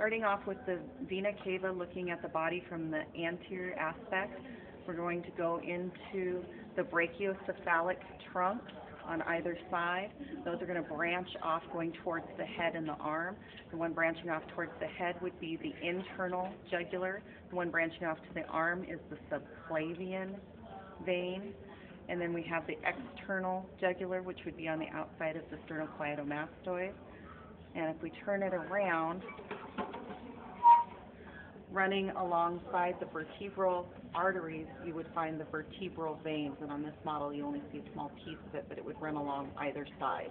Starting off with the vena cava, looking at the body from the anterior aspect, we're going to go into the brachiocephalic trunk on either side. Those are going to branch off going towards the head and the arm. The one branching off towards the head would be the internal jugular. The one branching off to the arm is the subclavian vein. And then we have the external jugular, which would be on the outside of the sternocleidomastoid. And if we turn it around, running alongside the vertebral arteries, you would find the vertebral veins. And on this model, you only see a small piece of it, but it would run along either side.